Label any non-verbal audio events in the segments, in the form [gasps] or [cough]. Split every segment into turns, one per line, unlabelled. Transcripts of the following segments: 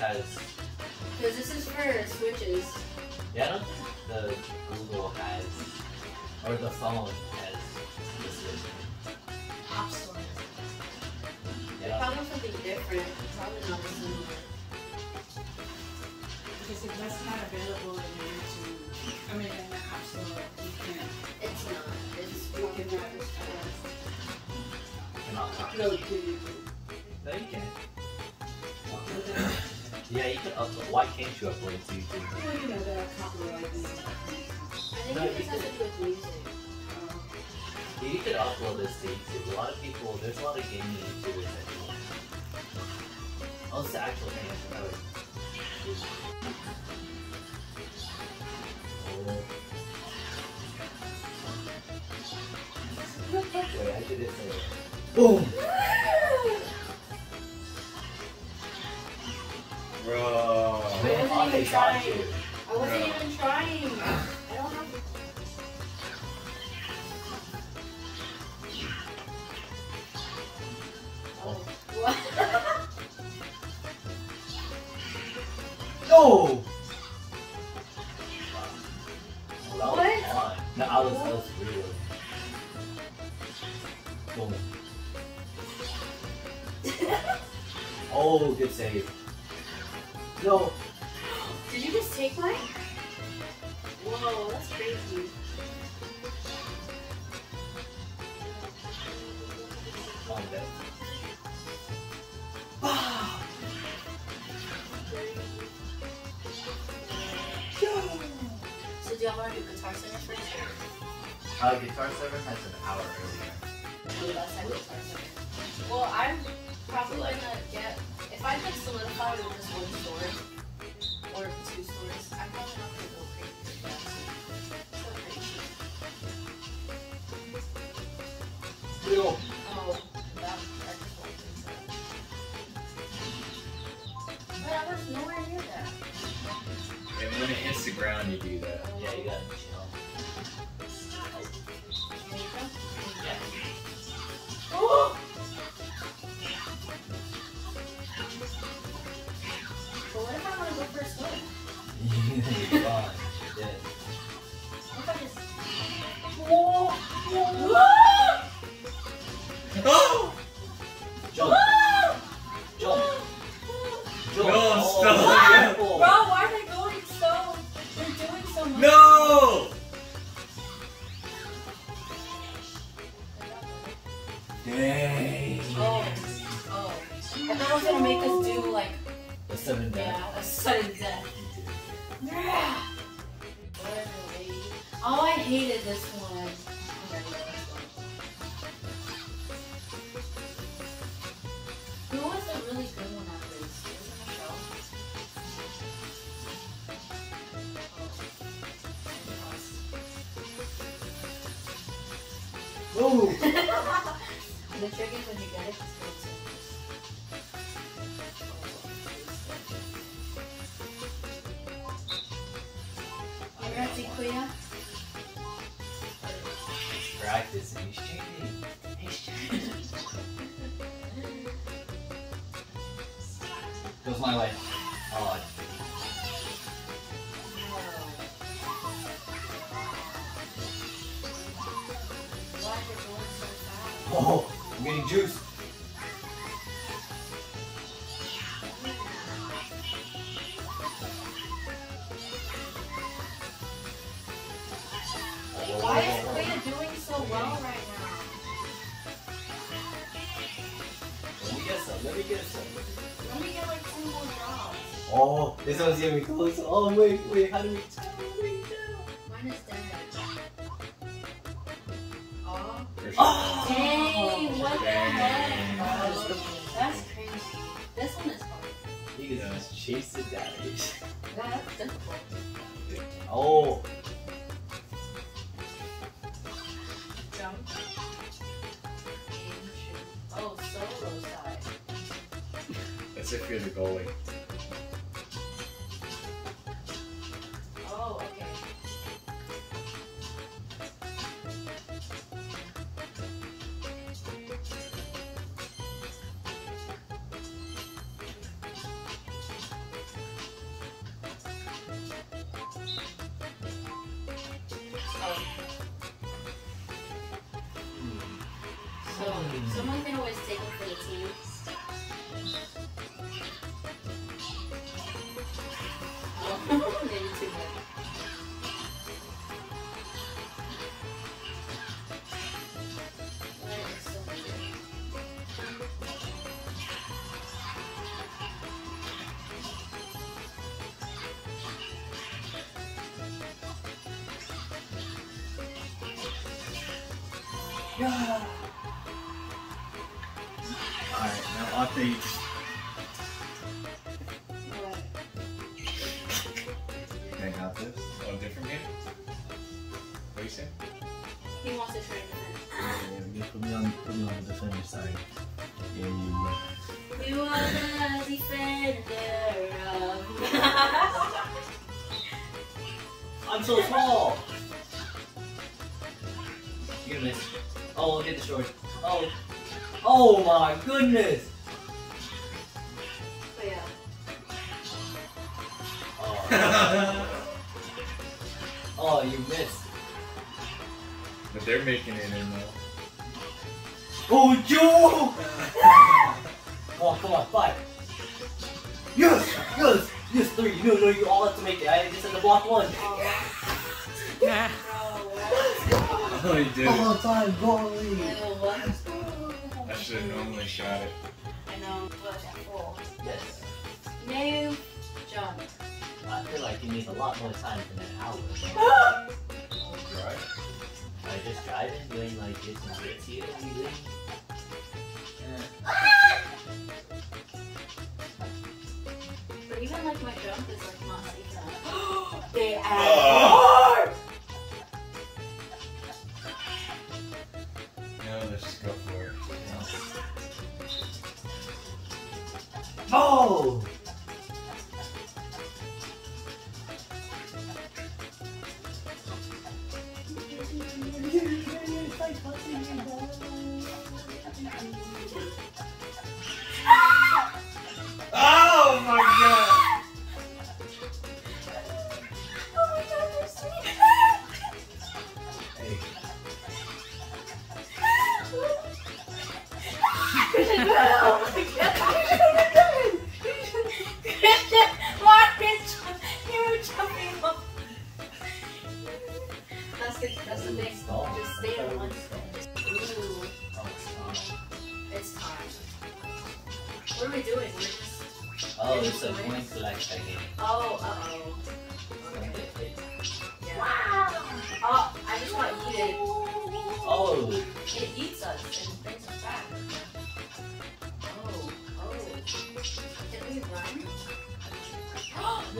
has.
Because this is for switches.
Yeah, I don't think the Google has, or the phone has the Switch.
App Store.
Yeah.
Probably something different. Probably not similar.
Because if that's not available in your YouTube, I mean, in the App Store, you can't.
It's not. It's
You
probably
can
not.
Cannot talk.
upload to YouTube.
No, you can. Yeah, you can upload. Why can't you upload to YouTube?
Well, you know, there are copyright and.
I think
No,
it just
you
has
can-
to do with music.
Yeah, you could upload this to YouTube. A lot of people, there's a lot of gaming YouTubers that do it. Oh, it's the actual thing. I would- Oh. [laughs] Wait, I did it so. Boom!
Even
they
trying. I wasn't
No.
even trying. I don't [laughs] have. Oh. What?
No! Well, that was
What?
No, I was, that was real. Boom. [laughs] Oh, good save. No.
Did you just take mine? Whoa, that's crazy.
Come.
So do y'all want to do Guitar Center first?
Uh, Guitar Center has an hour earlier.
Or last time Guitar Center? Well, I'm probably gonna get if I get solidify with just one store or two stories. I'm not gonna go crazy that. So
sudden death.
yeah, a sudden death. Yeah. Whatever, baby. Oh, I hated this one. Okay, yeah, this one. Who was a really good one at this? Was it Michelle?
Ooh.
Oh. [laughs] the trick is when you get it, Kuya.
Practice. He's cheating. He's cheating. Goes my way. Oh,
Why is it going so fast?
oh, I'm getting juice. Let me get some. Let me get.
Let me get like two more jobs.
Oh, this one's getting close. Oh, wait, wait. How do we tell?
Mine is dead. Oh.
Oh.
Dang, what the heck?
That's?
That's crazy. This one is hard.
You can just chase the damage.
That's difficult.
Oh,
It's if you're the goalie.
Oh, okay.
So, hmm.
someone can always take a
18. Alright, now updates. This.
Oh, different game? What do you say?
He wants to train with
Yeah, you put me on, put me on the defender side. Yeah, you go. [laughs]
it. You are the defender of
I'm so small. You're gonna miss. Oh, get the short. Oh. Oh my goodness.
But yeah.
Oh, [laughs] oh you missed.
But they're making it in though.
Oh, Joe! [laughs] come on, come on, five. Yes, yes, yes, three. No, no, you all have to make it. I just had to block one.
Yeah. [laughs]
Oh, you did
Come on, time, goalie.
Ew.
I should have normally shot it.
I know, but at full.
Yes.
New jump.
I feel like you need a lot more time than an hour. [laughs]
Right?
Like just driving, doing like it's not it's you, you leave.
But even like my jump is like not safe enough. [gasps] they add
Oh. No, let's just go for it.
Oh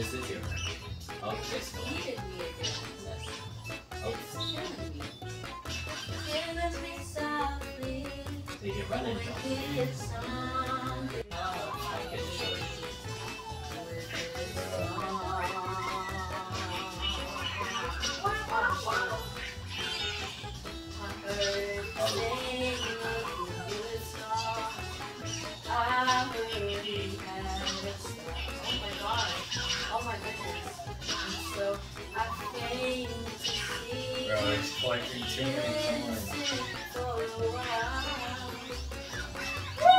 this is your turn. Oh,
It
yes,
just
go on.
eated me again.
Yes. Oh,
It's killing me. Killing me softly.
so you can run and jump.
Bro, it's collecting too many coins.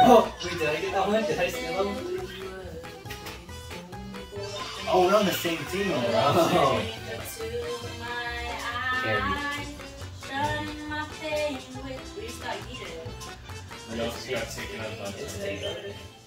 Oh, wait, did I get that one? Did I steal them? Oh, we're on the same team.
Oh, we're on the same oh.
We just got eaten.
We also got taken up